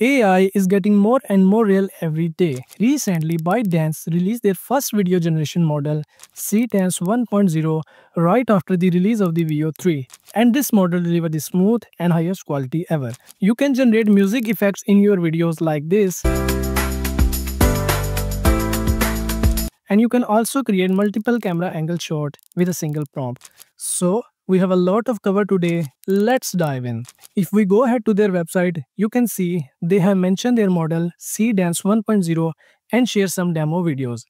AI is getting more and more real every day. Recently, ByteDance released their first video generation model, Seedance 1.0, right after the release of the Veo 3. And this model delivers the smooth and highest quality ever. You can generate music effects in your videos like this. And you can also create multiple camera angle shot with a single prompt. So, we have a lot of cover today. Let's dive in. If we go ahead to their website, you can see they have mentioned their model Seedance 1.0 and share some demo videos.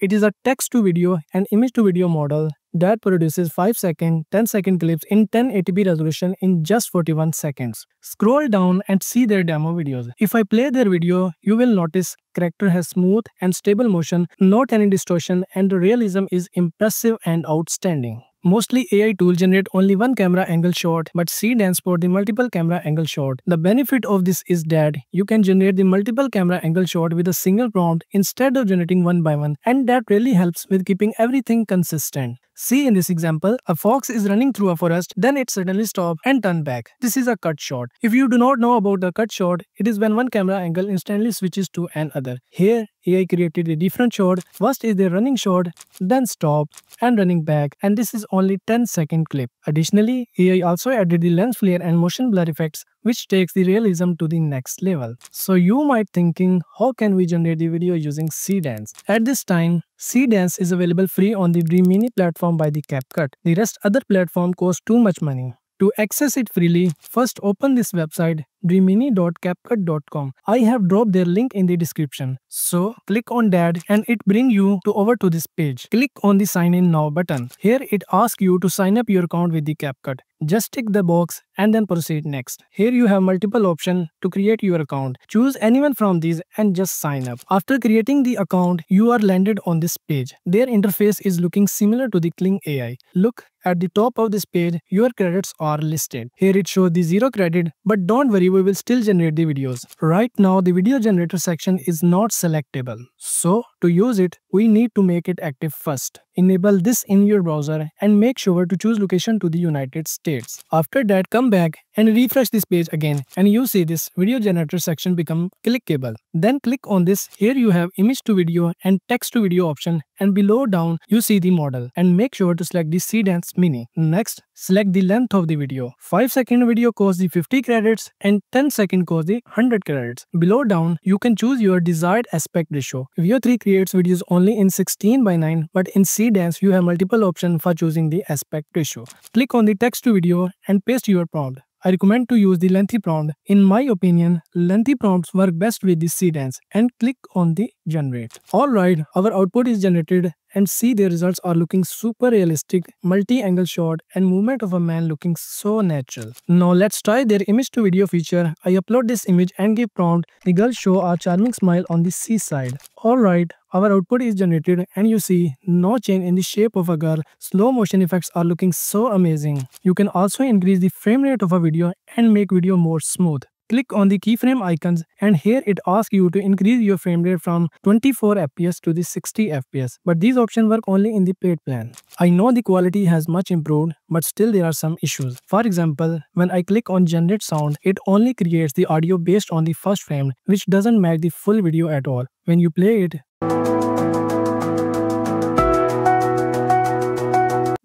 It is a text to video and image to video model that produces 5 second, 10 second clips in 1080p resolution in just 41 seconds. Scroll down and see their demo videos. If I play their video, you will notice character has smooth and stable motion, not any distortion and the realism is impressive and outstanding. Mostly AI tools generate only one camera angle shot, but Seedance for the multiple camera angle shot. The benefit of this is that you can generate the multiple camera angle shot with a single prompt instead of generating one by one, and that really helps with keeping everything consistent. See in this example, a fox is running through a forest, then it suddenly stops and turns back. This is a cut shot. If you do not know about the cut shot, it is when one camera angle instantly switches to another. Here, AI created a different shot. First is the running shot, then stop and running back and this is only 10 second clip. Additionally, AI also added the lens flare and motion blur effects which takes the realism to the next level. So you might thinking how can we generate the video using Seedance? At this time, Seedance is available free on the Dreamina platform by the CapCut. The rest other platform cost too much money. To access it freely, first open this website dreamina.capcut.com. I have dropped their link in the description. So click on that and it bring you to over to this page. Click on the sign in now button. Here it asks you to sign up your account with the CapCut. Just tick the box and then proceed next. Here you have multiple options to create your account. Choose anyone from these and just sign up. After creating the account, you are landed on this page. Their interface is looking similar to the Kling AI. Look at the top of this page, your credits are listed. Here it shows the zero credit, but don't worry we will still generate the videos. Right now the video generator section is not selectable. So to use it, we need to make it active first. Enable this in your browser and make sure to choose location to the United States. After that come back and refresh this page again and you see this video generator section become clickable. Then click on this. Here you have image to video and text to video option and below down you see the model and make sure to select the Seedance Mini. Next, select the length of the video. 5 second video costs the 50 credits and 10 second costs the 100 credits. Below down, you can choose your desired aspect ratio. Veo 3 creates videos only in 16 by 9 but in Seedance you have multiple options for choosing the aspect ratio. Click on the text to video and paste your prompt. I recommend to use the lengthy prompt. In my opinion, lengthy prompts work best with the Seedance and click on the generate. Alright, our output is generated and see the results are looking super realistic, multi-angle shot and movement of a man looking so natural. Now let's try their image to video feature. I upload this image and give prompt. The girl show a charming smile on the seaside. Alright, our output is generated and you see no change in the shape of a girl. Slow motion effects are looking so amazing. You can also increase the frame rate of a video and make video more smooth. Click on the keyframe icons and here it asks you to increase your frame rate from 24 fps to the 60 fps. But these options work only in the paid plan. I know the quality has much improved but still there are some issues. For example, when I click on generate sound, it only creates the audio based on the first frame which doesn't match the full video at all. When you play it,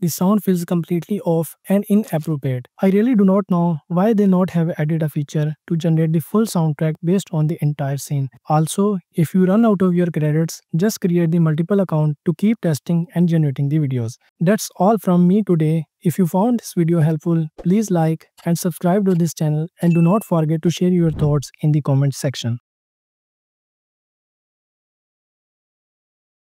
the sound feels completely off and inappropriate. I really do not know why they not have added a feature to generate the full soundtrack based on the entire scene. Also, if you run out of your credits, just create the multiple account to keep testing and generating the videos. That's all from me today. If you found this video helpful, please like and subscribe to this channel and do not forget to share your thoughts in the comment section.